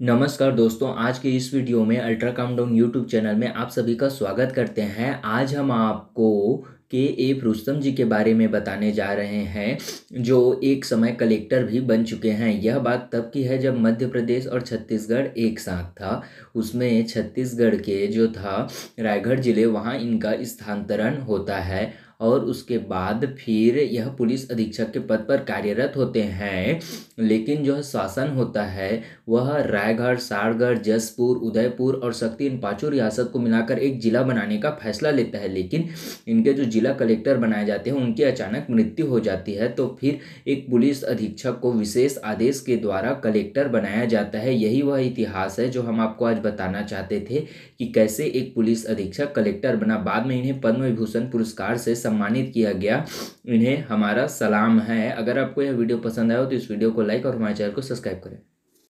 नमस्कार दोस्तों, आज के इस वीडियो में अल्ट्रा काउंटडाउन यूट्यूब चैनल में आप सभी का स्वागत करते हैं। आज हम आपको के ए रुस्तम जी के बारे में बताने जा रहे हैं, जो एक समय कलेक्टर भी बन चुके हैं। यह बात तब की है जब मध्य प्रदेश और छत्तीसगढ़ एक साथ था। उसमें छत्तीसगढ़ के जो था, रायगढ़ ज़िले, वहाँ इनका स्थानांतरण होता है। और उसके बाद फिर यह पुलिस अधीक्षक के पद पर कार्यरत होते हैं। लेकिन जो शासन होता है, वह रायगढ़, सारगढ़, जसपुर, उदयपुर और शक्ति इन पाँचों रियासत को मिलाकर एक जिला बनाने का फैसला लेता है। लेकिन इनके जो जिला कलेक्टर बनाए जाते हैं, उनकी अचानक मृत्यु हो जाती है तो फिर एक पुलिस अधीक्षक को विशेष आदेश के द्वारा कलेक्टर बनाया जाता है। यही वह इतिहास है जो हम आपको आज बताना चाहते थे कि कैसे एक पुलिस अधीक्षक कलेक्टर बना। बाद में इन्हें पद्म विभूषण पुरस्कार से सम्मानित किया गया, इन्हें हमारा सलाम है। अगर आपको यह वीडियो पसंद आया हो तो इस वीडियो को लाइक और हमारे चैनल को सब्सक्राइब करें।